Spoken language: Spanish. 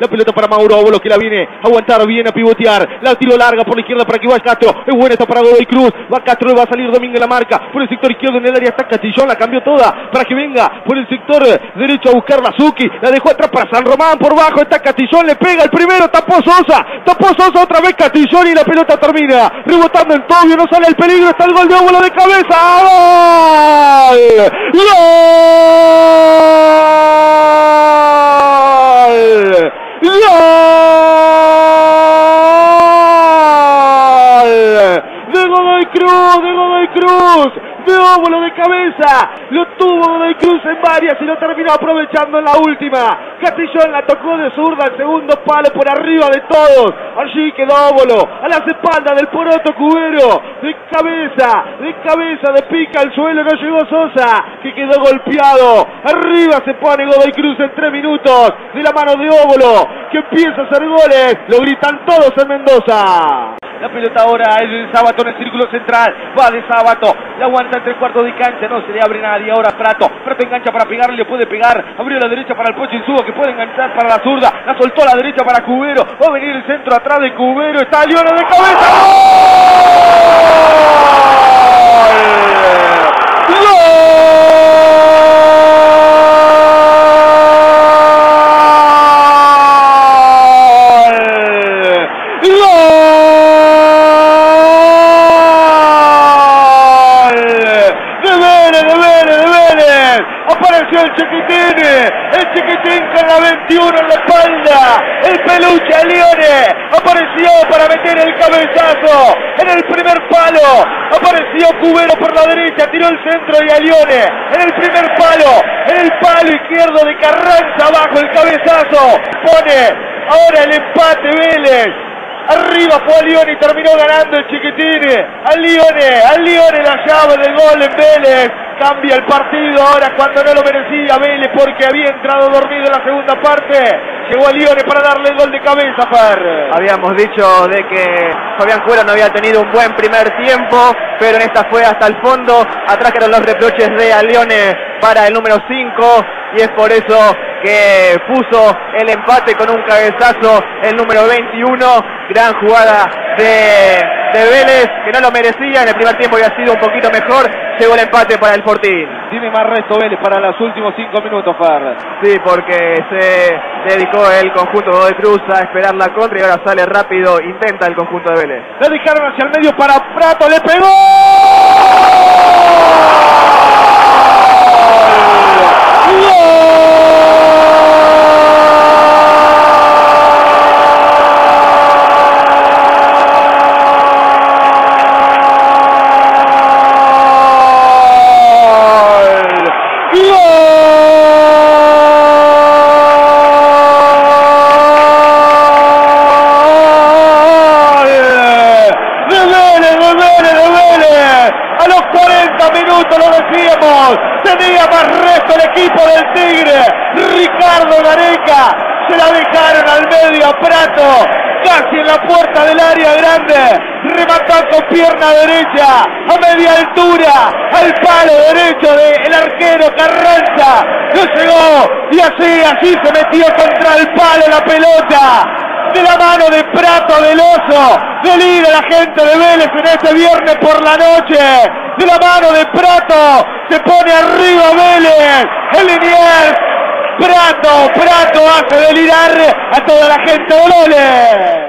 La pelota para Mauro Óbolo que la viene a aguantar, viene a pivotear. La tiro larga por la izquierda para que vaya Castro. Es buena esta para Godoy Cruz. Va Castro, va a salir Domingo la marca. Por el sector izquierdo en el área está Castillón. La cambió toda para que venga por el sector derecho a buscar la. La dejó atrás para San Román. Por bajo está Castillón. Le pega el primero. Tapó Sosa. Tapó Sosa otra vez Castillón y la pelota termina. Rebotando en Tobio. No sale el peligro. Está el gol de Óbolo de cabeza. ¡Gol! ¡Gol! De Godoy Cruz, de Cruz, de óvulo de cabeza. Lo tuvo Godoy Cruz en varias y lo terminó aprovechando en la última. Castillón la tocó de zurda el segundo palo por arriba de todos. Allí quedó óvulo a las espaldas del poroto cubero. De cabeza, de cabeza, de pica al suelo. No llegó Sosa, que quedó golpeado. Arriba se pone Godoy Cruz en tres minutos. De la mano de óvulo, que empieza a hacer goles. Lo gritan todos en Mendoza. La pelota ahora es de Sábato en el círculo central. Va de Sábato. La aguanta entre cuartos de cancha. No se le abre nadie. Ahora Prato. Prato engancha para pegarle. Le puede pegar. Abrió la derecha para el Pocho Insúa que puede enganchar para la zurda. La soltó a la derecha para Cubero. Va a venir el centro atrás de Cubero. Está Leona de cabeza. ¡Gol! ¡De Vélez, de Vélez, de Vélez! Apareció el chiquitín, el chiquitín con la 21 en la espalda, el peluche a Lione, apareció para meter el cabezazo en el primer palo, apareció Cubero por la derecha, tiró el centro y a Lione en el primer palo, en el palo izquierdo de Carranza abajo el cabezazo, pone ahora el empate Vélez, Arriba fue a Lione y terminó ganando el chiquitín. Al Lione, al Lione la llave del gol en Vélez. Cambia el partido ahora cuando no lo merecía Vélez porque había entrado dormido en la segunda parte. Llegó a Lione para darle el gol de cabeza, Fer. Habíamos dicho de que Fabián Cuero no había tenido un buen primer tiempo, pero en esta fue hasta el fondo. Atrás quedaron los reproches de Alione para el número 5 y es por eso que puso el empate con un cabezazo el número 21. Gran jugada de, de Vélez, que no lo merecía. En el primer tiempo había sido un poquito mejor. Llegó el empate para el Fortín. Tiene más resto Vélez para los últimos cinco minutos, Fer. Sí, porque se dedicó el conjunto de Cruz a esperar la contra y ahora sale rápido, intenta el conjunto de Vélez. La dejaron hacia el medio para Prato, le pegó. de Vélez, de Vélez, de Vélez. A los 40 minutos lo decíamos. Tenía más resto el equipo del Tigre. Ricardo Gareca. Se la dejaron al medio a Prato. Casi en la puerta del área grande. Remató con pierna derecha. A media altura. Al palo derecho del arquero Carranza. No llegó. Y así, así se metió contra el palo la pelota de la mano de Prato del Oso, delira la gente de Vélez en este viernes por la noche, de la mano de Prato, se pone arriba Vélez, el Liniers, Prato, Prato hace delirar a toda la gente de Vélez.